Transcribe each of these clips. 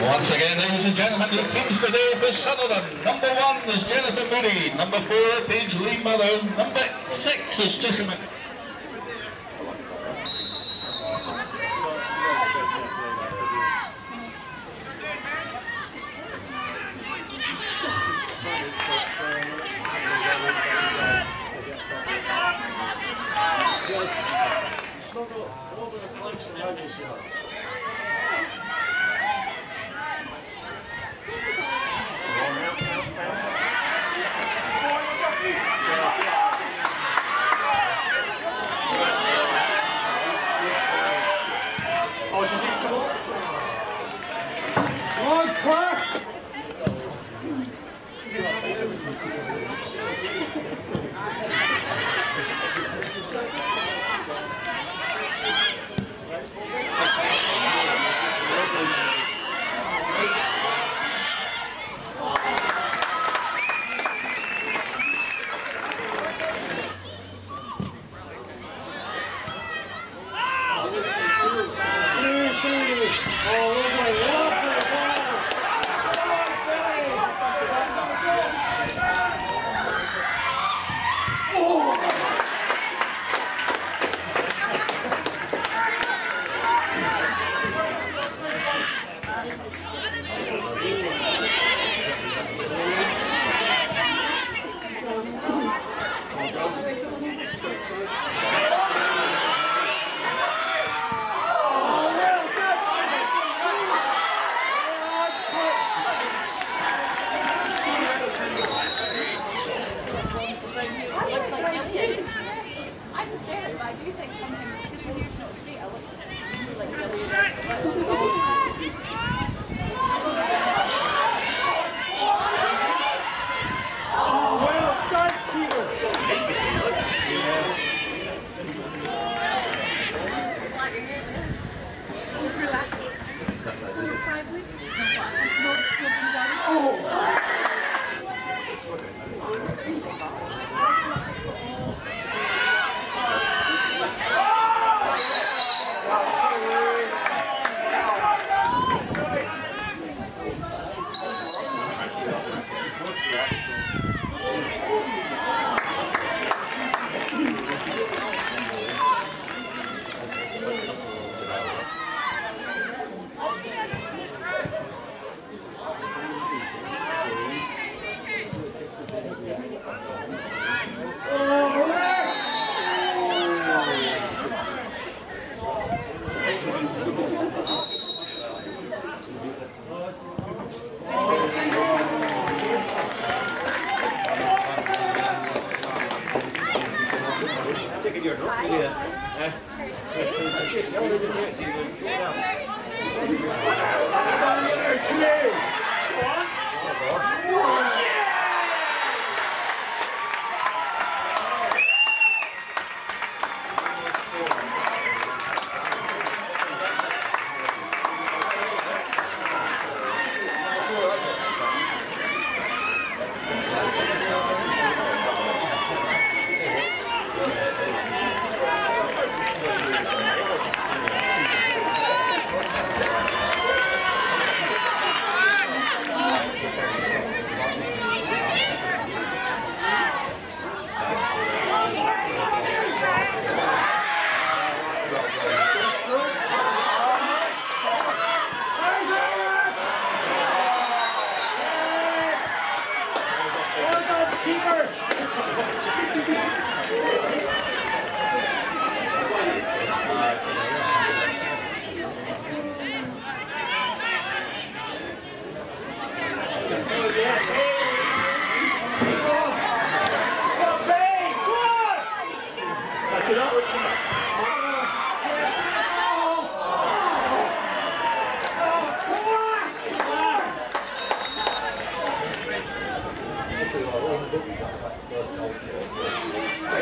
Once again, ladies and gentlemen, who teams today for Sutherland? Number one is Jennifer Moody. Number four, Paige Lee Mother. Number six is Oh,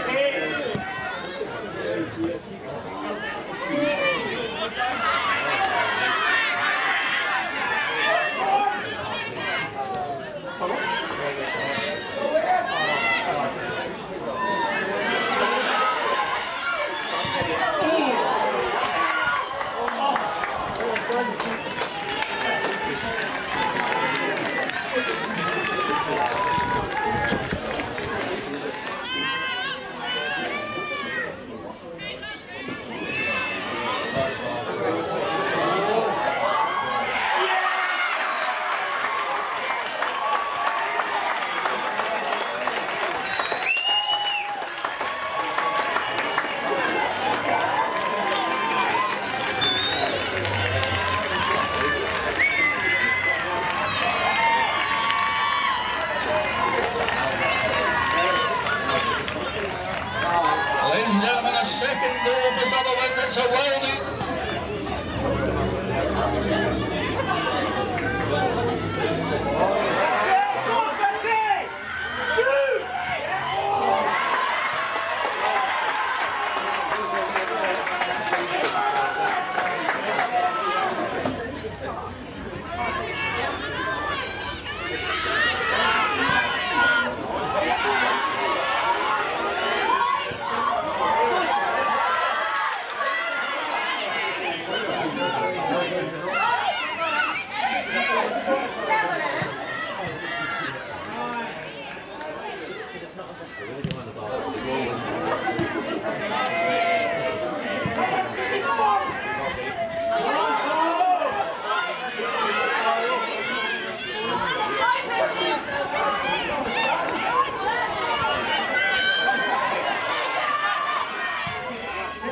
Sim.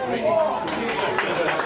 I